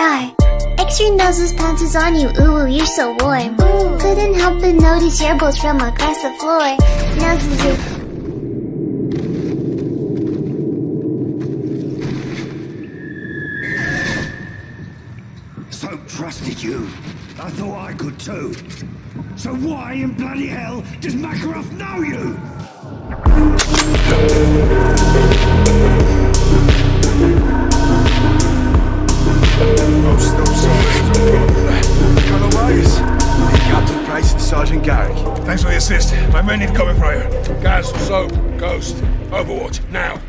die. Extra noses pounces on you, ooh, you're so warm. Ooh, couldn't help but notice your bolts from across the floor. Noses are Soap trusted you. I thought I could too. So why in bloody hell does Makarov know you? Sergeant Garrick. Thanks for the assist. My men need cover fire. Gaz, soap, ghost, overwatch, now.